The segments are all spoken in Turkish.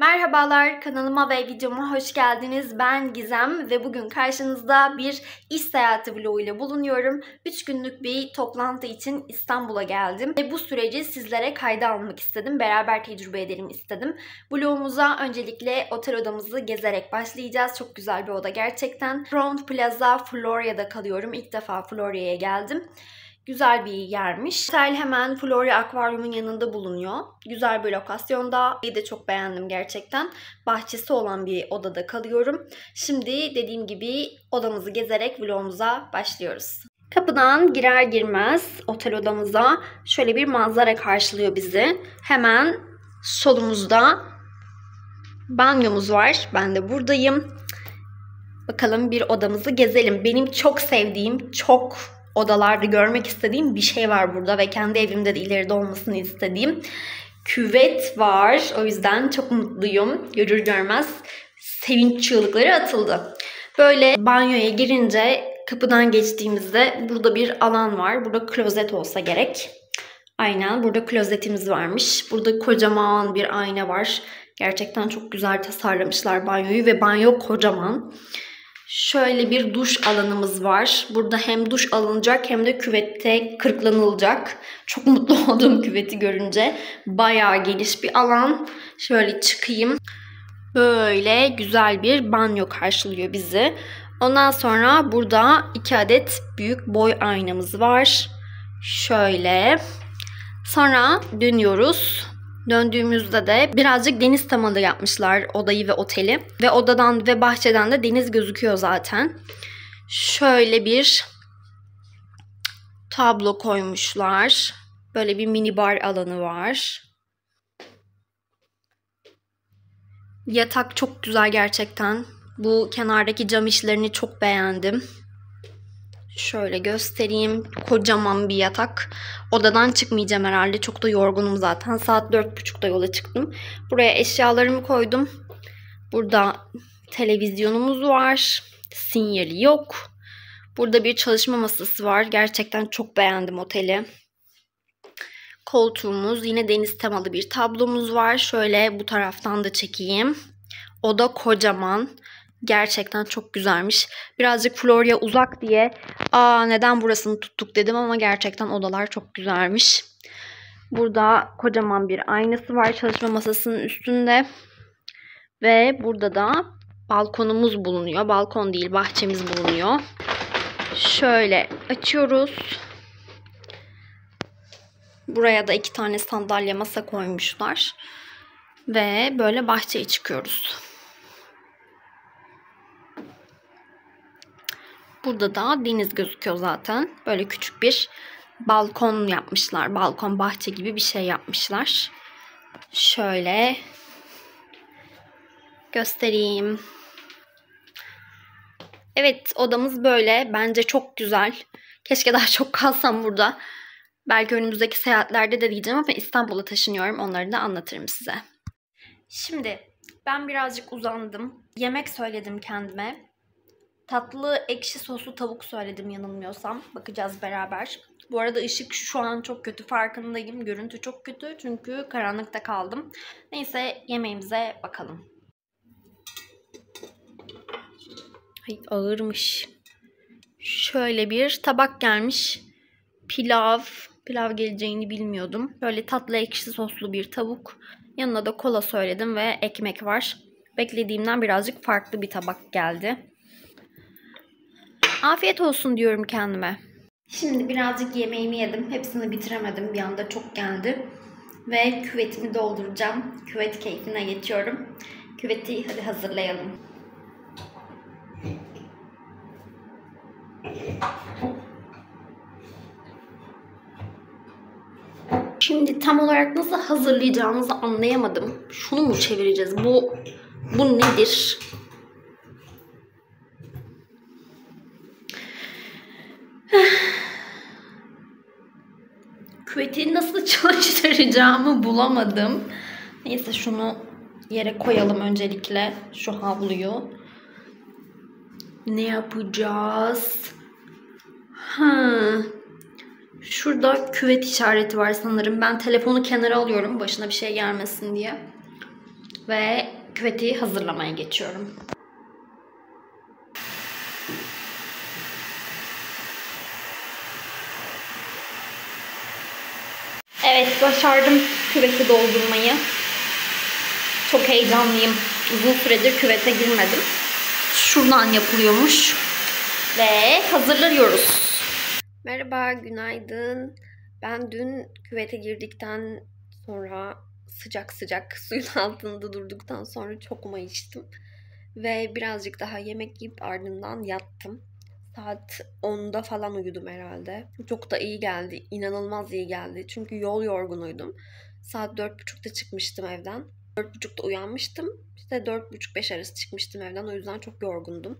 Merhabalar kanalıma ve videoma hoş geldiniz. Ben Gizem ve bugün karşınızda bir iş seyahati vlogu ile bulunuyorum. 3 günlük bir toplantı için İstanbul'a geldim ve bu süreci sizlere kayda almak istedim. Beraber tecrübe edelim istedim. Vlogumuza öncelikle otel odamızı gezerek başlayacağız. Çok güzel bir oda gerçekten. Crown Plaza Florya'da kalıyorum. İlk defa Florya'ya geldim. Güzel bir yermiş. Otel hemen Florya Akvaryum'un yanında bulunuyor. Güzel bir lokasyonda. Bir de çok beğendim gerçekten. Bahçesi olan bir odada kalıyorum. Şimdi dediğim gibi odamızı gezerek vlogumuza başlıyoruz. Kapıdan girer girmez otel odamıza şöyle bir manzara karşılıyor bizi. Hemen solumuzda banyomuz var. Ben de buradayım. Bakalım bir odamızı gezelim. Benim çok sevdiğim, çok odalarda görmek istediğim bir şey var burada ve kendi evimde de ileride olmasını istediğim. Küvet var. O yüzden çok mutluyum. Görür görmez sevinç çığlıkları atıldı. Böyle banyoya girince kapıdan geçtiğimizde burada bir alan var. Burada klozet olsa gerek. Aynen burada klozetimiz varmış. Burada kocaman bir ayna var. Gerçekten çok güzel tasarlamışlar banyoyu ve banyo kocaman. Şöyle bir duş alanımız var. Burada hem duş alınacak hem de küvette kırklanılacak. Çok mutlu oldum küveti görünce. Bayağı geniş bir alan. Şöyle çıkayım. Böyle güzel bir banyo karşılıyor bizi. Ondan sonra burada iki adet büyük boy aynamız var. Şöyle. Sonra dönüyoruz. Döndüğümüzde de birazcık deniz temalı yapmışlar odayı ve oteli. Ve odadan ve bahçeden de deniz gözüküyor zaten. Şöyle bir tablo koymuşlar. Böyle bir mini bar alanı var. Yatak çok güzel gerçekten. Bu kenardaki cam işlerini çok beğendim. Şöyle göstereyim. Kocaman bir yatak. Odadan çıkmayacağım herhalde. Çok da yorgunum zaten. Saat 4.30'da yola çıktım. Buraya eşyalarımı koydum. Burada televizyonumuz var. Sinyali yok. Burada bir çalışma masası var. Gerçekten çok beğendim oteli. Koltuğumuz. Yine deniz temalı bir tablomuz var. Şöyle bu taraftan da çekeyim. Oda kocaman. Gerçekten çok güzelmiş. Birazcık Florya uzak diye aa neden burasını tuttuk dedim ama gerçekten odalar çok güzelmiş. Burada kocaman bir aynası var çalışma masasının üstünde. Ve burada da balkonumuz bulunuyor. Balkon değil bahçemiz bulunuyor. Şöyle açıyoruz. Buraya da iki tane sandalye masa koymuşlar. Ve böyle bahçeye çıkıyoruz. Burada da deniz gözüküyor zaten. Böyle küçük bir balkon yapmışlar. Balkon bahçe gibi bir şey yapmışlar. Şöyle göstereyim. Evet odamız böyle. Bence çok güzel. Keşke daha çok kalsam burada. Belki önümüzdeki seyahatlerde de diyeceğim ama İstanbul'a taşınıyorum. Onları da anlatırım size. Şimdi ben birazcık uzandım. Yemek söyledim kendime. Tatlı ekşi soslu tavuk söyledim yanılmıyorsam. Bakacağız beraber. Bu arada ışık şu an çok kötü farkındayım. Görüntü çok kötü çünkü karanlıkta kaldım. Neyse yemeğimize bakalım. Ay ağırmış. Şöyle bir tabak gelmiş. Pilav. Pilav geleceğini bilmiyordum. Böyle tatlı ekşi soslu bir tavuk. Yanına da kola söyledim ve ekmek var. Beklediğimden birazcık farklı bir tabak geldi. Afiyet olsun diyorum kendime. Şimdi birazcık yemeğimi yedim. Hepsini bitiremedim. Bir anda çok geldi. Ve küvetimi dolduracağım. Küvet keyfine geçiyorum. Küveti hadi hazırlayalım. Şimdi tam olarak nasıl hazırlayacağımızı anlayamadım. Şunu mu çevireceğiz? Bu bu nedir? Küveti nasıl çalıştıracağımı bulamadım. Neyse şunu yere koyalım öncelikle. Şu havluyu. Ne yapacağız? Ha. Şurada küvet işareti var sanırım. Ben telefonu kenara alıyorum başına bir şey gelmesin diye. Ve küveti hazırlamaya geçiyorum. Evet başardım küveti doldurmayı. Çok heyecanlıyım. Uzun süredir küvete girmedim. Şuradan yapılıyormuş. Ve hazırlanıyoruz. Merhaba, günaydın. Ben dün küvete girdikten sonra sıcak sıcak suyun altında durduktan sonra çok mayıştım. Ve birazcık daha yemek yiyip ardından yattım. Saat 10'da falan uyudum herhalde. Çok da iyi geldi. İnanılmaz iyi geldi. Çünkü yol yorgunuydum. Saat 4.30'da çıkmıştım evden. 4.30'da uyanmıştım. İşte 4.30-5 arası çıkmıştım evden. O yüzden çok yorgundum.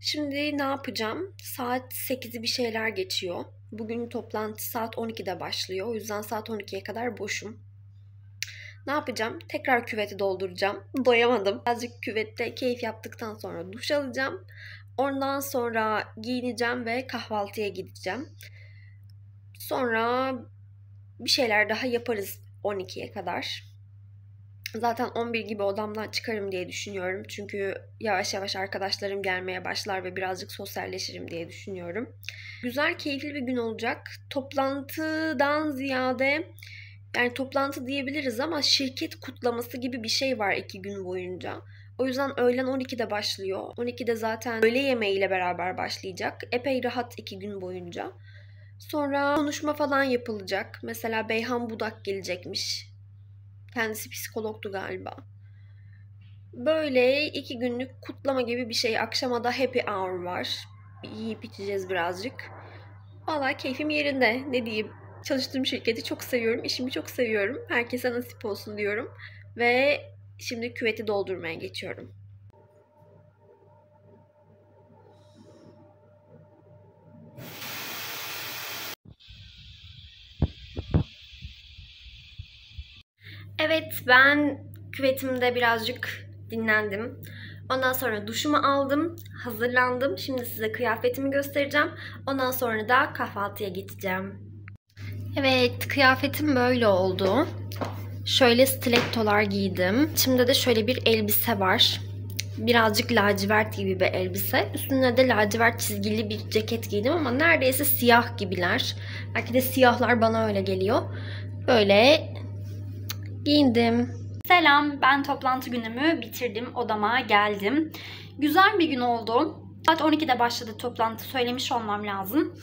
Şimdi ne yapacağım? Saat 8'i bir şeyler geçiyor. Bugün toplantı saat 12'de başlıyor. O yüzden saat 12'ye kadar boşum. Ne yapacağım? Tekrar küveti dolduracağım. Doyamadım. Birazcık küvette keyif yaptıktan sonra duş alacağım. Ondan sonra giyineceğim ve kahvaltıya gideceğim. Sonra bir şeyler daha yaparız 12'ye kadar. Zaten 11 gibi odamdan çıkarım diye düşünüyorum. Çünkü yavaş yavaş arkadaşlarım gelmeye başlar ve birazcık sosyalleşirim diye düşünüyorum. Güzel, keyifli bir gün olacak. Toplantıdan ziyade yani toplantı diyebiliriz ama şirket kutlaması gibi bir şey var iki gün boyunca. O yüzden öğlen 12'de başlıyor. 12'de zaten öğle yemeğiyle beraber başlayacak. Epey rahat iki gün boyunca. Sonra konuşma falan yapılacak. Mesela Beyhan Budak gelecekmiş. Kendisi psikologtu galiba. Böyle iki günlük kutlama gibi bir şey. Akşama da happy hour var. Yiyip içeceğiz birazcık. Valla keyfim yerinde. Ne diyeyim. Çalıştığım şirketi çok seviyorum. işimi çok seviyorum. Herkese nasip olsun diyorum. Ve şimdi küveti doldurmaya geçiyorum. Evet ben küvetimde birazcık dinlendim. Ondan sonra duşumu aldım, hazırlandım. Şimdi size kıyafetimi göstereceğim. Ondan sonra da kahvaltıya gideceğim. Evet, kıyafetim böyle oldu. Şöyle stilettolar giydim. Şimdi de şöyle bir elbise var. Birazcık lacivert gibi bir elbise. Üstüne de lacivert çizgili bir ceket giydim ama neredeyse siyah gibiler. Belki de siyahlar bana öyle geliyor. Böyle giyindim. Selam, ben toplantı günümü bitirdim, odama geldim. Güzel bir gün oldu. Saat 12'de başladı toplantı, söylemiş olmam lazım.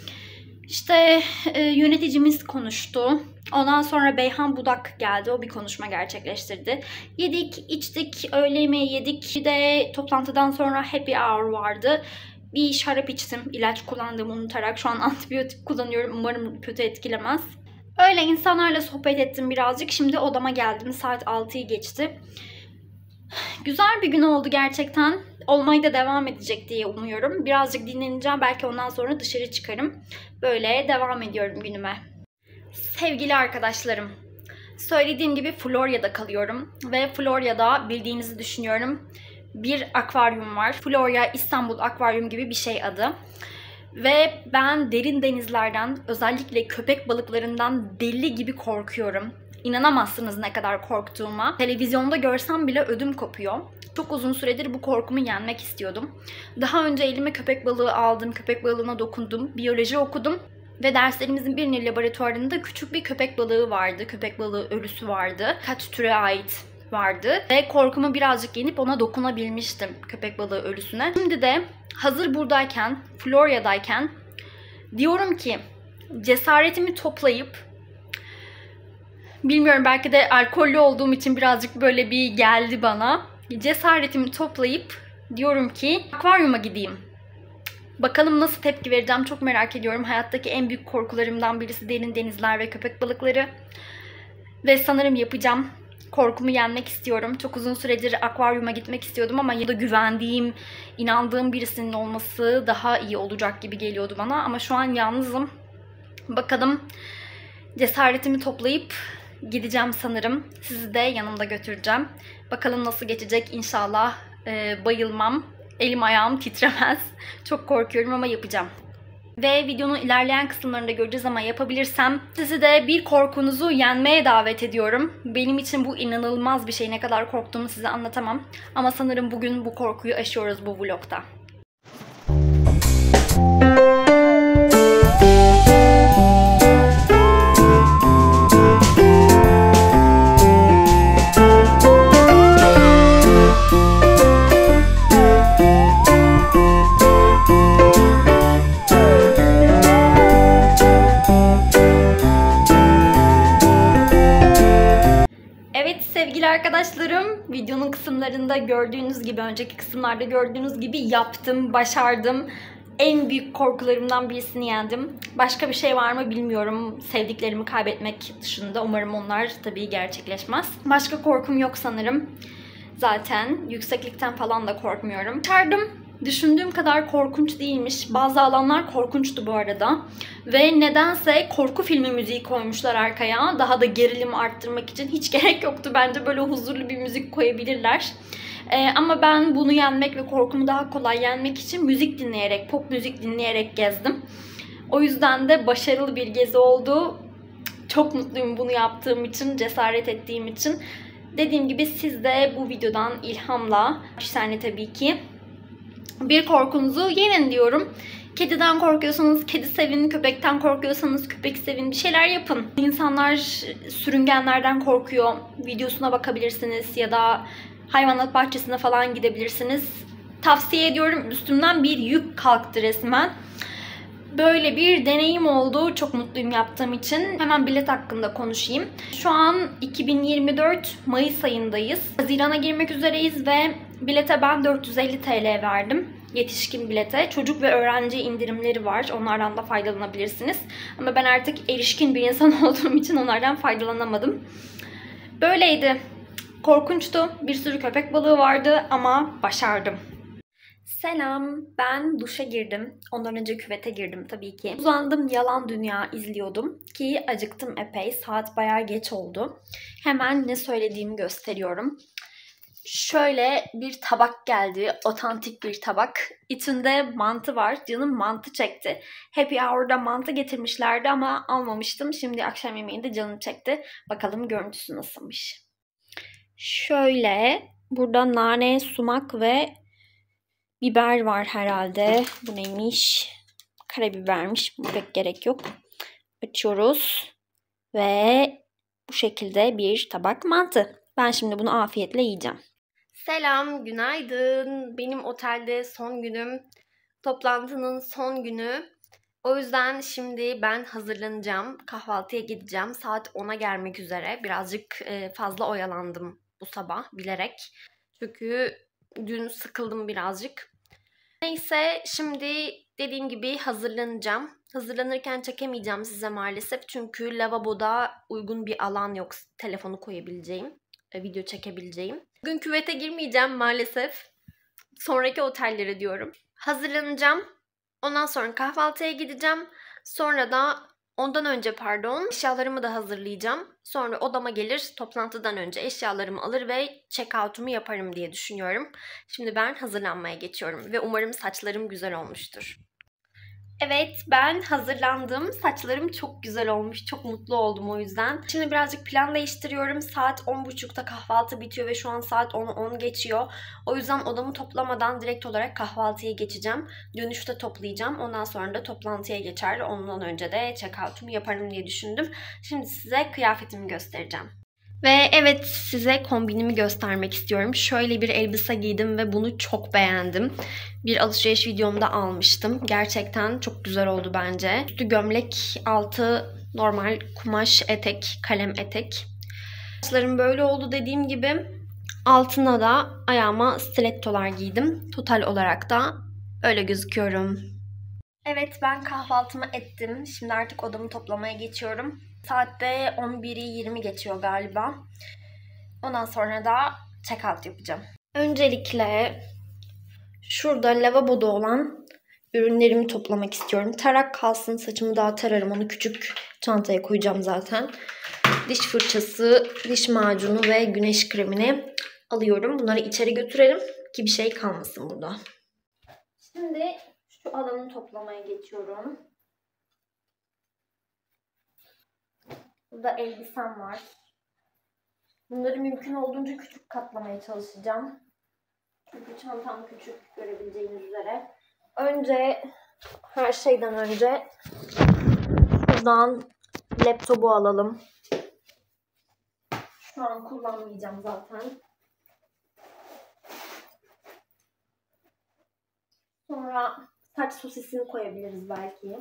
İşte e, yöneticimiz konuştu. Ondan sonra Beyhan Budak geldi. O bir konuşma gerçekleştirdi. Yedik, içtik, öğle yemeği yedik. Bir de toplantıdan sonra happy hour vardı. Bir şarap içtim. ilaç kullandığımı unutarak. Şu an antibiyotik kullanıyorum. Umarım kötü etkilemez. Öyle insanlarla sohbet ettim birazcık. Şimdi odama geldim. Saat 6'yı geçti. Güzel bir gün oldu gerçekten. Olmaya da devam edecek diye umuyorum. Birazcık dinleneceğim. Belki ondan sonra dışarı çıkarım. Böyle devam ediyorum günüme. Sevgili arkadaşlarım. Söylediğim gibi Florya'da kalıyorum. Ve Florya'da bildiğinizi düşünüyorum. Bir akvaryum var. Florya İstanbul Akvaryum gibi bir şey adı. Ve ben derin denizlerden özellikle köpek balıklarından deli gibi korkuyorum. İnanamazsınız ne kadar korktuğuma. Televizyonda görsem bile ödüm kopuyor. Çok uzun süredir bu korkumu yenmek istiyordum. Daha önce elime köpek balığı aldım, köpek balığına dokundum, biyoloji okudum. Ve derslerimizin birinin laboratuvarında küçük bir köpek balığı vardı. Köpek balığı ölüsü vardı. Kaç türe ait vardı. Ve korkumu birazcık yenip ona dokunabilmiştim köpek balığı ölüsüne. Şimdi de hazır buradayken, Florya'dayken diyorum ki cesaretimi toplayıp bilmiyorum belki de alkollü olduğum için birazcık böyle bir geldi bana. Cesaretimi toplayıp diyorum ki akvaryuma gideyim. Bakalım nasıl tepki vereceğim çok merak ediyorum. Hayattaki en büyük korkularımdan birisi derin denizler ve köpek balıkları. Ve sanırım yapacağım korkumu yenmek istiyorum. Çok uzun süredir akvaryuma gitmek istiyordum ama ya da güvendiğim, inandığım birisinin olması daha iyi olacak gibi geliyordu bana. Ama şu an yalnızım. Bakalım cesaretimi toplayıp gideceğim sanırım. Sizi de yanımda götüreceğim. Bakalım nasıl geçecek inşallah e, bayılmam. Elim ayağım titremez. Çok korkuyorum ama yapacağım. Ve videonun ilerleyen kısımlarında göreceğiz ama yapabilirsem sizi de bir korkunuzu yenmeye davet ediyorum. Benim için bu inanılmaz bir şey. Ne kadar korktuğumu size anlatamam. Ama sanırım bugün bu korkuyu aşıyoruz bu vlogda. Arkadaşlarım, videonun kısımlarında gördüğünüz gibi, önceki kısımlarda gördüğünüz gibi yaptım, başardım. En büyük korkularımdan birisini yendim. Başka bir şey var mı bilmiyorum. Sevdiklerimi kaybetmek dışında umarım onlar tabii gerçekleşmez. Başka korkum yok sanırım. Zaten yükseklikten falan da korkmuyorum. Başardım. Düşündüğüm kadar korkunç değilmiş. Bazı alanlar korkunçtu bu arada. Ve nedense korku filmi müziği koymuşlar arkaya. Daha da gerilim arttırmak için hiç gerek yoktu. Bence böyle huzurlu bir müzik koyabilirler. Ee, ama ben bunu yenmek ve korkumu daha kolay yenmek için müzik dinleyerek, pop müzik dinleyerek gezdim. O yüzden de başarılı bir gezi oldu. Çok mutluyum bunu yaptığım için, cesaret ettiğim için. Dediğim gibi siz de bu videodan ilhamla, bir tabii ki bir korkunuzu yenin diyorum. Kediden korkuyorsanız kedi sevin, köpekten korkuyorsanız köpek sevin, bir şeyler yapın. İnsanlar sürüngenlerden korkuyor, videosuna bakabilirsiniz ya da hayvanat bahçesine falan gidebilirsiniz. Tavsiye ediyorum, üstümden bir yük kalktı resmen. Böyle bir deneyim oldu. Çok mutluyum yaptığım için. Hemen bilet hakkında konuşayım. Şu an 2024 Mayıs ayındayız. Hazirana girmek üzereyiz ve bilete ben 450 TL verdim. Yetişkin bilete. Çocuk ve öğrenci indirimleri var. Onlardan da faydalanabilirsiniz. Ama ben artık erişkin bir insan olduğum için onlardan faydalanamadım. Böyleydi. Korkunçtu. Bir sürü köpek balığı vardı ama başardım. Selam, ben duşa girdim. Ondan önce küvete girdim tabii ki. Uzandım, Yalan Dünya izliyordum ki acıktım epey. Saat bayağı geç oldu. Hemen ne söylediğimi gösteriyorum. Şöyle bir tabak geldi. Otantik bir tabak. İçinde mantı var. Canım mantı çekti. Happy Hour'da mantı getirmişlerdi ama almamıştım. Şimdi akşam yemeğinde canım çekti. Bakalım görüntüsü nasılmış. Şöyle burada nane, sumak ve biber var herhalde. Bu neymiş? Karabibermiş. Bu pek gerek yok. Açıyoruz. Ve bu şekilde bir tabak mantı. Ben şimdi bunu afiyetle yiyeceğim. Selam, günaydın. Benim otelde son günüm. Toplantının son günü. O yüzden şimdi ben hazırlanacağım. Kahvaltıya gideceğim. Saat 10'a gelmek üzere. Birazcık e, fazla oyalandım bu sabah bilerek. Çünkü dün sıkıldım birazcık. Neyse şimdi dediğim gibi hazırlanacağım. Hazırlanırken çekemeyeceğim size maalesef. Çünkü lavaboda uygun bir alan yok telefonu koyabileceğim. E, video çekebileceğim. Bugün küvete girmeyeceğim maalesef. Sonraki otellere diyorum. Hazırlanacağım. Ondan sonra kahvaltıya gideceğim. Sonra da ondan önce pardon eşyalarımı da hazırlayacağım. Sonra odama gelir toplantıdan önce eşyalarımı alır ve check-out'umu yaparım diye düşünüyorum. Şimdi ben hazırlanmaya geçiyorum ve umarım saçlarım güzel olmuştur. Evet ben hazırlandım. Saçlarım çok güzel olmuş. Çok mutlu oldum o yüzden. Şimdi birazcık plan değiştiriyorum. Saat 10.30'da kahvaltı bitiyor ve şu an saat 10'u 10 geçiyor. O yüzden odamı toplamadan direkt olarak kahvaltıya geçeceğim. Dönüşte toplayacağım. Ondan sonra da toplantıya geçer. Ondan önce de check-out'umu yaparım diye düşündüm. Şimdi size kıyafetimi göstereceğim. Ve evet size kombinimi göstermek istiyorum. Şöyle bir elbise giydim ve bunu çok beğendim. Bir alışveriş videomda almıştım. Gerçekten çok güzel oldu bence. Üstü gömlek, altı normal kumaş etek, kalem etek. Saçlarım böyle oldu dediğim gibi. Altına da ayağıma stilettolar giydim. Total olarak da öyle gözüküyorum. Evet ben kahvaltımı ettim. Şimdi artık odamı toplamaya geçiyorum. Saatte 11'i 20 geçiyor galiba. Ondan sonra da check out yapacağım. Öncelikle şurada lavaboda olan ürünlerimi toplamak istiyorum. Tarak kalsın saçımı daha tararım. Onu küçük çantaya koyacağım zaten. Diş fırçası, diş macunu ve güneş kremini alıyorum. Bunları içeri götürelim ki bir şey kalmasın burada. Şimdi Şu alanı toplamaya geçiyorum. Burada elbisem var. Bunları mümkün olduğunca küçük katlamaya çalışacağım. Çünkü çantam küçük görebileceğiniz üzere. Önce her şeyden önce buradan laptopu alalım. Şu an kullanmayacağım zaten. Sonra saç sosisini koyabiliriz belki.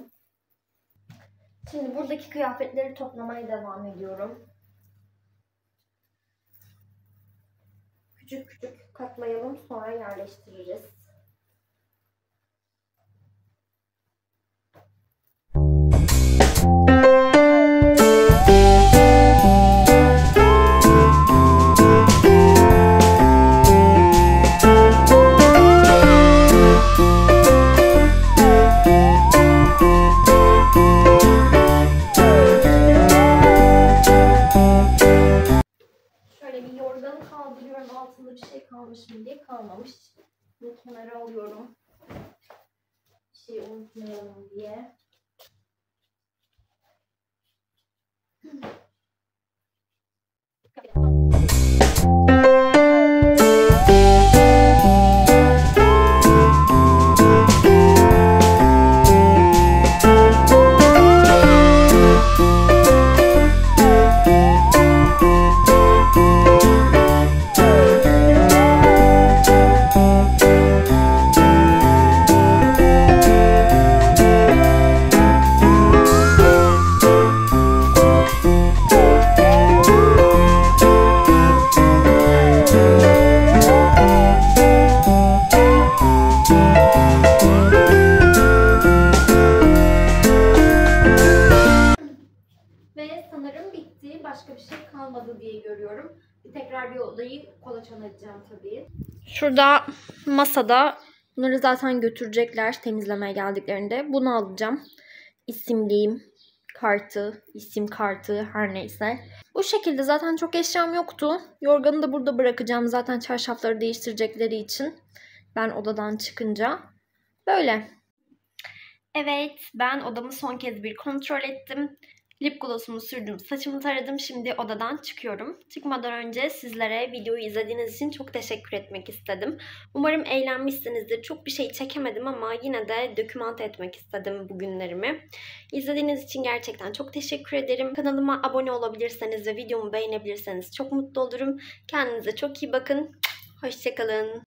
Şimdi buradaki kıyafetleri toplamaya devam ediyorum. Küçük küçük katlayalım sonra yerleştiririz. yeah. Şurada masada bunları zaten götürecekler temizlemeye geldiklerinde. Bunu alacağım. İsimliğim, kartı, isim kartı her neyse. Bu şekilde zaten çok eşyam yoktu. Yorganı da burada bırakacağım zaten çarşafları değiştirecekleri için. Ben odadan çıkınca. Böyle. Evet, ben odamı son kez bir kontrol ettim. Lip gloss'umu sürdüm, saçımı taradım. Şimdi odadan çıkıyorum. Çıkmadan önce sizlere videoyu izlediğiniz için çok teşekkür etmek istedim. Umarım eğlenmişsinizdir. Çok bir şey çekemedim ama yine de dokümant etmek istedim bugünlerimi. İzlediğiniz için gerçekten çok teşekkür ederim. Kanalıma abone olabilirseniz ve videomu beğenebilirseniz çok mutlu olurum. Kendinize çok iyi bakın. Hoşçakalın.